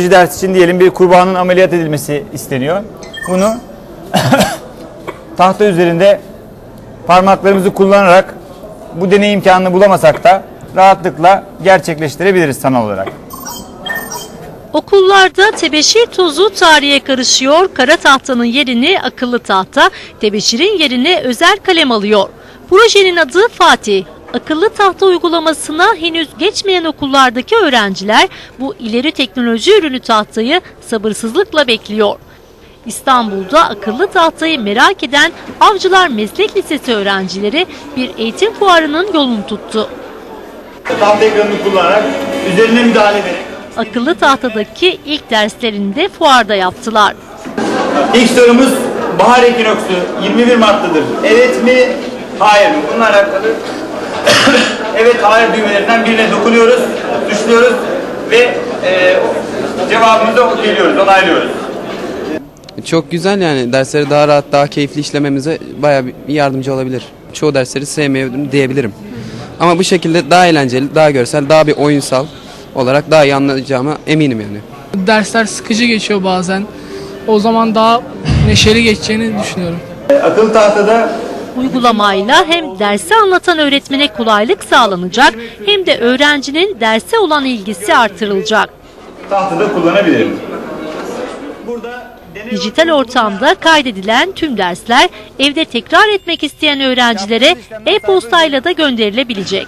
Birinci ders için diyelim bir kurbanın ameliyat edilmesi isteniyor. Bunu tahta üzerinde parmaklarımızı kullanarak bu deney imkanını bulamasak da rahatlıkla gerçekleştirebiliriz sanal olarak. Okullarda tebeşir tozu tarihe karışıyor. Kara tahtanın yerini akıllı tahta, tebeşirin yerine özel kalem alıyor. Projenin adı Fatih. Akıllı tahta uygulamasına henüz geçmeyen okullardaki öğrenciler bu ileri teknoloji ürünü tahtayı sabırsızlıkla bekliyor. İstanbul'da akıllı tahtayı merak eden Avcılar Meslek Lisesi öğrencileri bir eğitim fuarının yolunu tuttu. Tahta ekranını kullanarak üzerine müdahale ederek Akıllı tahtadaki ilk derslerini de fuarda yaptılar. İlk sorumuz bahar ekinoksu 21 Mart'tadır. Evet mi? Hayır mı? Bununla alakalı evet hayır düğmelerinden birine dokunuyoruz, tuşluyoruz ve e, cevabımızı geliyoruz, onaylıyoruz. Çok güzel yani dersleri daha rahat, daha keyifli işlememize bayağı bir yardımcı olabilir. Çoğu dersleri sevmiyorum diyebilirim. Ama bu şekilde daha eğlenceli, daha görsel, daha bir oyunsal olarak daha iyi anlayacağıma eminim yani. Dersler sıkıcı geçiyor bazen. O zaman daha neşeli geçeceğini düşünüyorum. E, Akıllı tahtada Uygulamayla hem dersi anlatan öğretmene kolaylık sağlanacak hem de öğrencinin derse olan ilgisi artırılacak. tahtada kullanabilirim. Dijital ortamda kaydedilen tüm dersler evde tekrar etmek isteyen öğrencilere e-postayla da gönderilebilecek.